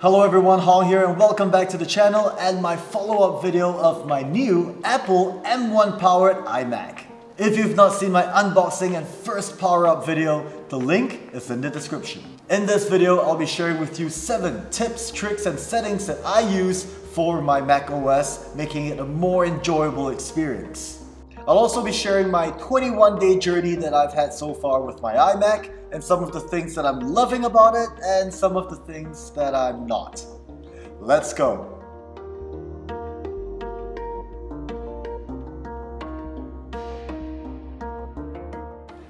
Hello everyone, Hong here and welcome back to the channel and my follow-up video of my new Apple M1 powered iMac. If you've not seen my unboxing and first power-up video, the link is in the description. In this video, I'll be sharing with you 7 tips, tricks and settings that I use for my Mac OS, making it a more enjoyable experience. I'll also be sharing my 21 day journey that I've had so far with my iMac and some of the things that I'm loving about it and some of the things that I'm not. Let's go.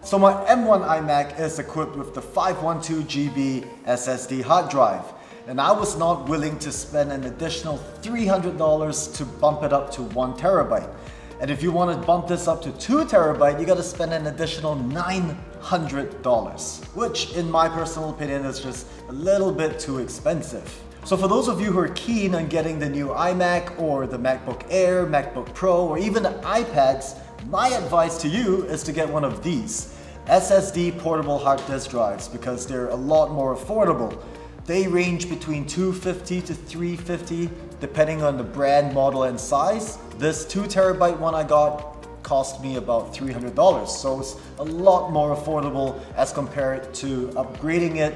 So my M1 iMac is equipped with the 512GB SSD hard drive and I was not willing to spend an additional $300 to bump it up to 1 terabyte. And if you want to bump this up to 2 terabyte, you got to spend an additional $900, which in my personal opinion is just a little bit too expensive. So for those of you who are keen on getting the new iMac or the MacBook Air, MacBook Pro, or even the iPads, my advice to you is to get one of these. SSD portable hard disk drives because they're a lot more affordable. They range between 250 to 350 depending on the brand, model, and size. This 2 terabyte one I got cost me about $300, so it's a lot more affordable as compared to upgrading it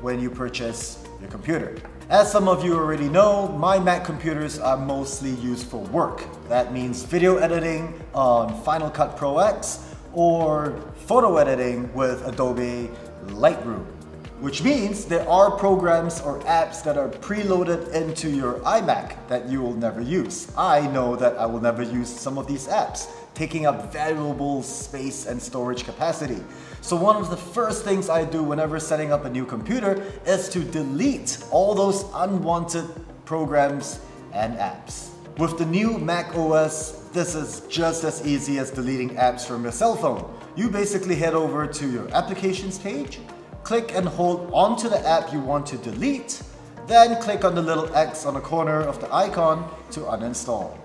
when you purchase your computer. As some of you already know, my Mac computers are mostly used for work. That means video editing on Final Cut Pro X or photo editing with Adobe Lightroom which means there are programs or apps that are preloaded into your iMac that you will never use. I know that I will never use some of these apps, taking up valuable space and storage capacity. So one of the first things I do whenever setting up a new computer is to delete all those unwanted programs and apps. With the new Mac OS, this is just as easy as deleting apps from your cell phone. You basically head over to your applications page, click and hold onto the app you want to delete, then click on the little X on the corner of the icon to uninstall.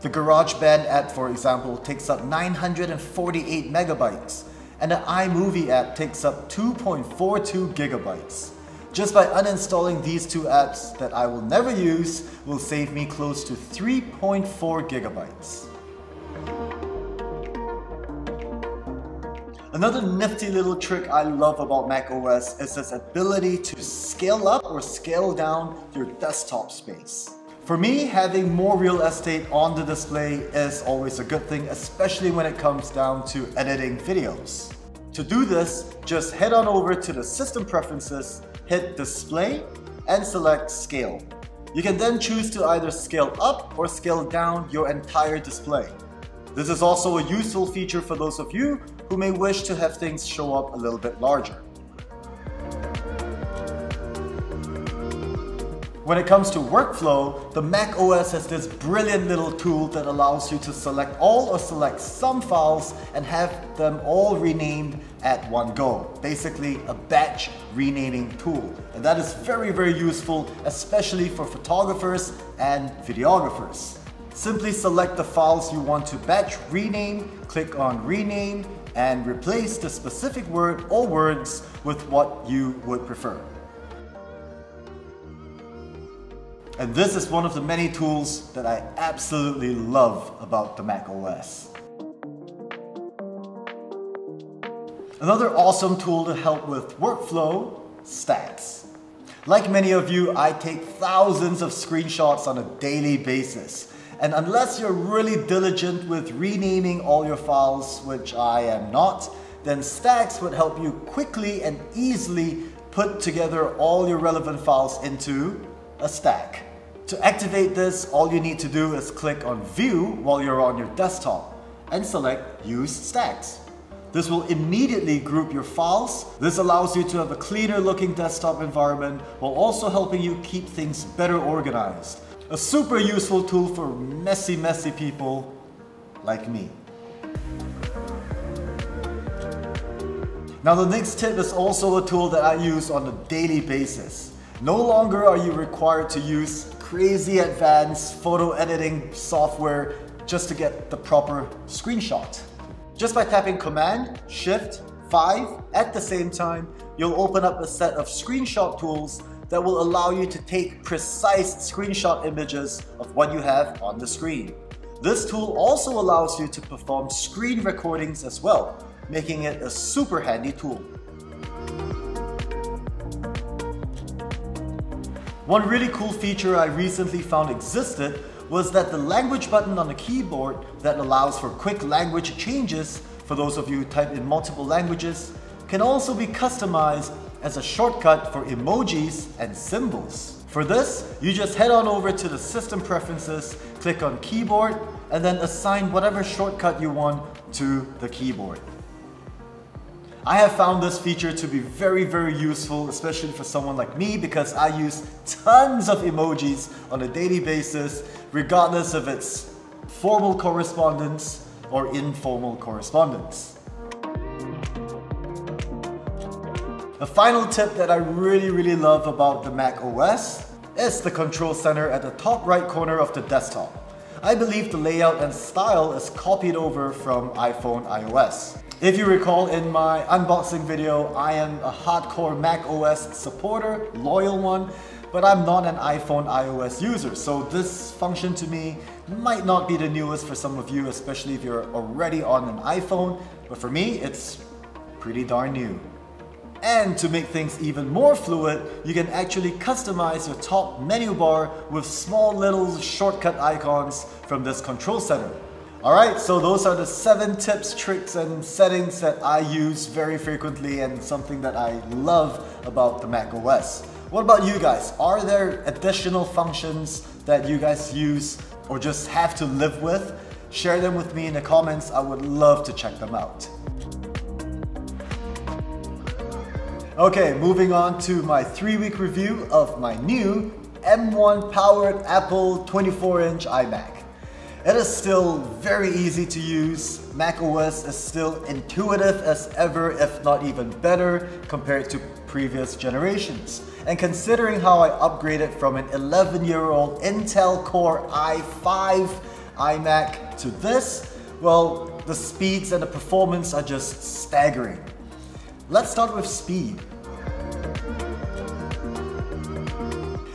The GarageBand app, for example, takes up 948 megabytes, and the iMovie app takes up 2.42 gigabytes. Just by uninstalling these two apps that I will never use will save me close to 3.4 gigabytes. Another nifty little trick I love about macOS is its ability to scale up or scale down your desktop space. For me, having more real estate on the display is always a good thing, especially when it comes down to editing videos. To do this, just head on over to the System Preferences, hit Display, and select Scale. You can then choose to either scale up or scale down your entire display. This is also a useful feature for those of you who may wish to have things show up a little bit larger. When it comes to workflow, the Mac OS has this brilliant little tool that allows you to select all or select some files and have them all renamed at one go. Basically a batch renaming tool. And that is very, very useful, especially for photographers and videographers. Simply select the files you want to batch rename, click on rename, and replace the specific word or words with what you would prefer. And this is one of the many tools that I absolutely love about the Mac OS. Another awesome tool to help with workflow, Stacks. Like many of you, I take thousands of screenshots on a daily basis. And unless you're really diligent with renaming all your files, which I am not, then Stacks would help you quickly and easily put together all your relevant files into a stack. To activate this, all you need to do is click on View while you're on your desktop and select Use Stacks. This will immediately group your files. This allows you to have a cleaner looking desktop environment while also helping you keep things better organized. A super useful tool for messy, messy people like me. Now the next tip is also a tool that I use on a daily basis. No longer are you required to use crazy advanced photo editing software just to get the proper screenshot. Just by tapping Command, Shift, 5 at the same time, you'll open up a set of screenshot tools that will allow you to take precise screenshot images of what you have on the screen. This tool also allows you to perform screen recordings as well, making it a super handy tool. One really cool feature I recently found existed was that the language button on the keyboard that allows for quick language changes for those of you who type in multiple languages can also be customized as a shortcut for emojis and symbols. For this, you just head on over to the system preferences, click on keyboard, and then assign whatever shortcut you want to the keyboard. I have found this feature to be very, very useful, especially for someone like me because I use tons of emojis on a daily basis, regardless of its formal correspondence or informal correspondence. The final tip that I really, really love about the Mac OS is the control center at the top right corner of the desktop. I believe the layout and style is copied over from iPhone iOS. If you recall in my unboxing video, I am a hardcore Mac OS supporter, loyal one, but I'm not an iPhone iOS user, so this function to me might not be the newest for some of you, especially if you're already on an iPhone, but for me, it's pretty darn new. And to make things even more fluid, you can actually customize your top menu bar with small little shortcut icons from this control center. Alright, so those are the seven tips, tricks, and settings that I use very frequently and something that I love about the Mac OS. What about you guys? Are there additional functions that you guys use or just have to live with? Share them with me in the comments. I would love to check them out. Okay, moving on to my three-week review of my new M1 powered Apple 24-inch iMac. It is still very easy to use. Mac OS is still intuitive as ever, if not even better compared to previous generations. And considering how I upgraded from an 11 year old Intel Core i5 iMac to this, well, the speeds and the performance are just staggering. Let's start with speed.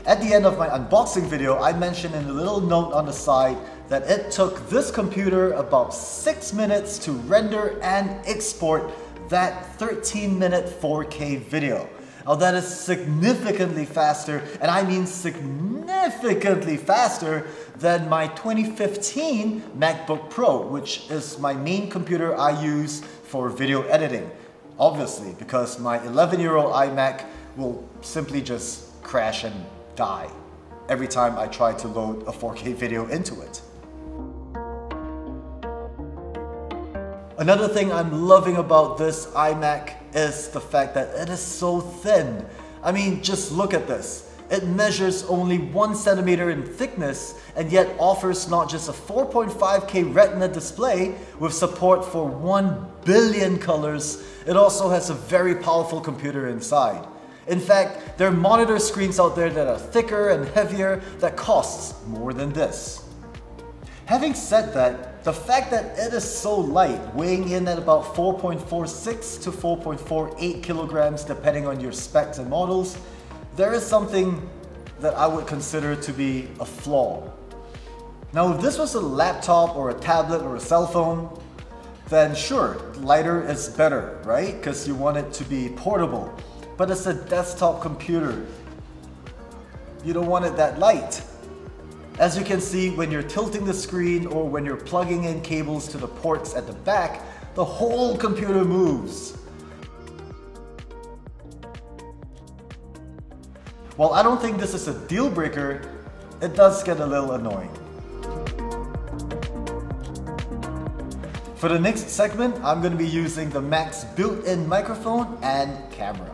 At the end of my unboxing video, I mentioned in a little note on the side that it took this computer about 6 minutes to render and export that 13 minute 4K video. Now that is significantly faster, and I mean significantly faster than my 2015 MacBook Pro, which is my main computer I use for video editing. Obviously, because my 11 year old iMac will simply just crash and die every time I try to load a 4K video into it. Another thing I'm loving about this iMac is the fact that it is so thin. I mean, just look at this. It measures only 1 centimeter in thickness and yet offers not just a 4.5K Retina display with support for 1 billion colors, it also has a very powerful computer inside. In fact, there are monitor screens out there that are thicker and heavier that costs more than this. Having said that, the fact that it is so light, weighing in at about 4.46 to 4.48 kilograms depending on your specs and models, there is something that I would consider to be a flaw. Now if this was a laptop or a tablet or a cell phone, then sure, lighter is better, right? Because you want it to be portable. But it's a desktop computer. You don't want it that light. As you can see, when you're tilting the screen or when you're plugging in cables to the ports at the back, the whole computer moves. While I don't think this is a deal breaker, it does get a little annoying. For the next segment, I'm going to be using the Mac's built-in microphone and camera.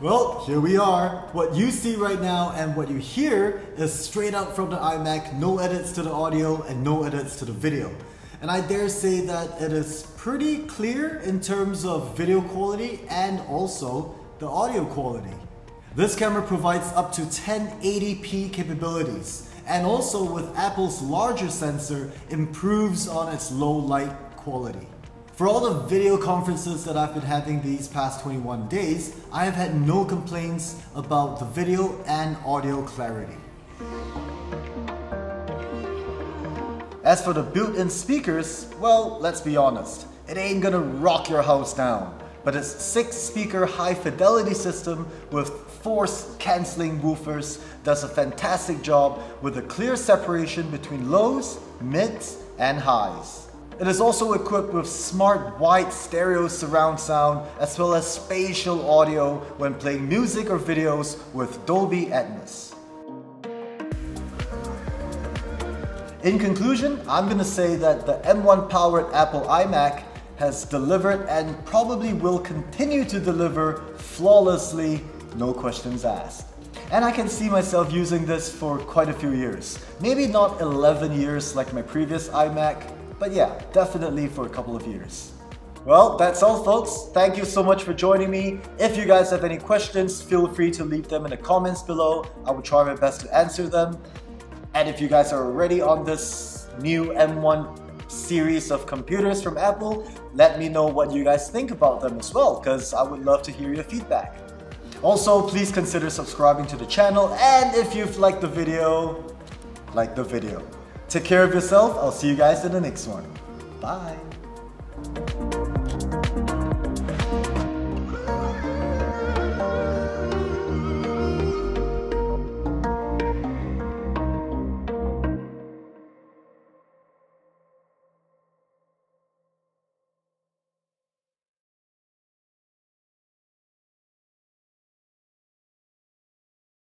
Well, here we are. What you see right now and what you hear is straight out from the iMac, no edits to the audio and no edits to the video. And I dare say that it is pretty clear in terms of video quality and also the audio quality. This camera provides up to 1080p capabilities and also with Apple's larger sensor improves on its low light quality. For all the video conferences that I've been having these past 21 days, I have had no complaints about the video and audio clarity. As for the built-in speakers, well, let's be honest, it ain't gonna rock your house down. But its 6-speaker high-fidelity system with force cancelling woofers does a fantastic job with a clear separation between lows, mids, and highs. It is also equipped with smart wide stereo surround sound as well as spatial audio when playing music or videos with Dolby Atmos. In conclusion, I'm gonna say that the M1 powered Apple iMac has delivered and probably will continue to deliver flawlessly, no questions asked. And I can see myself using this for quite a few years. Maybe not 11 years like my previous iMac, but yeah, definitely for a couple of years. Well, that's all folks. Thank you so much for joining me. If you guys have any questions, feel free to leave them in the comments below. I will try my best to answer them. And if you guys are already on this new M1 series of computers from Apple, let me know what you guys think about them as well, because I would love to hear your feedback. Also, please consider subscribing to the channel, and if you've liked the video, like the video. Take care of yourself. I'll see you guys in the next one. Bye.